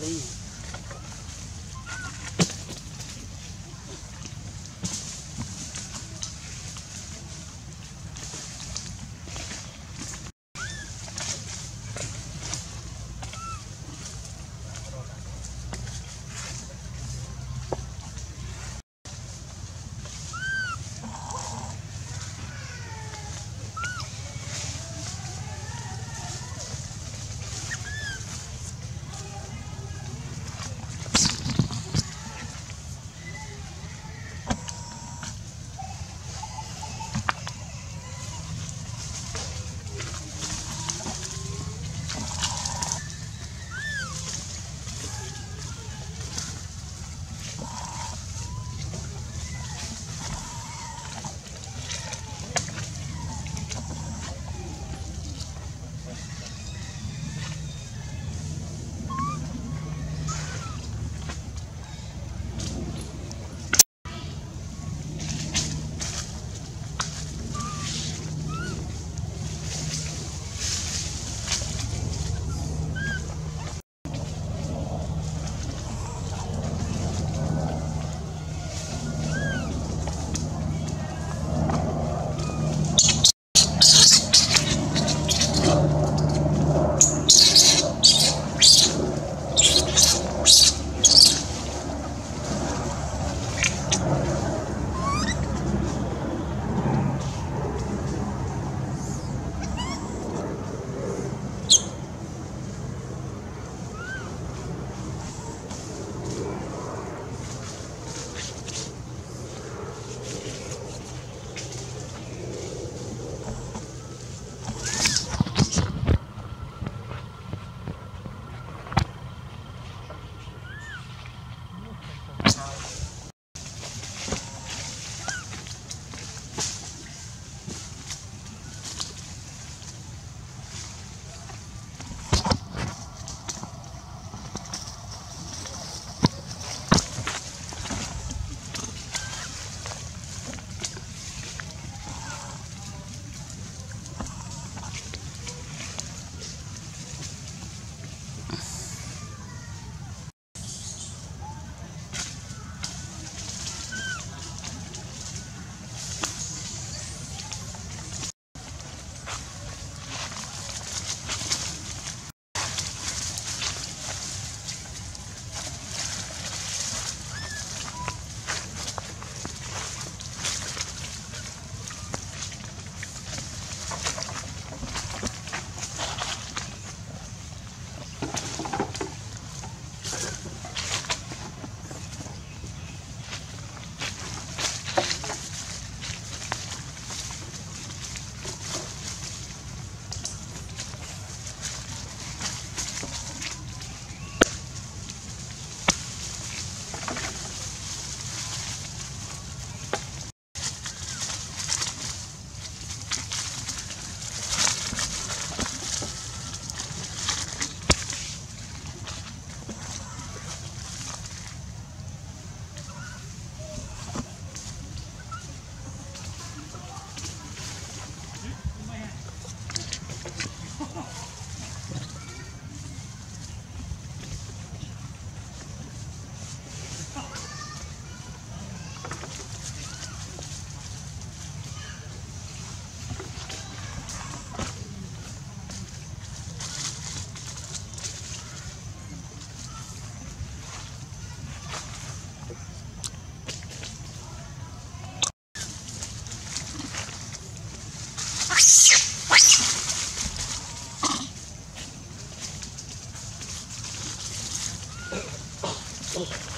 leave. Oh.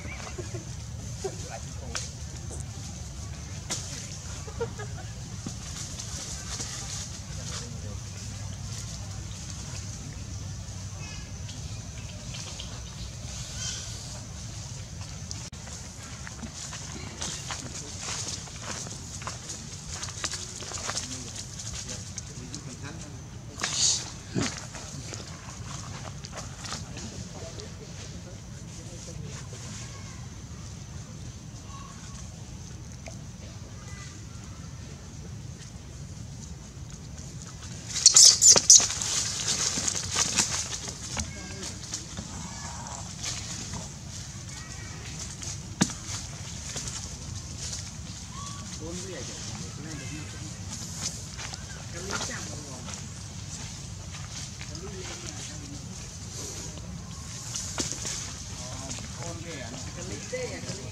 day,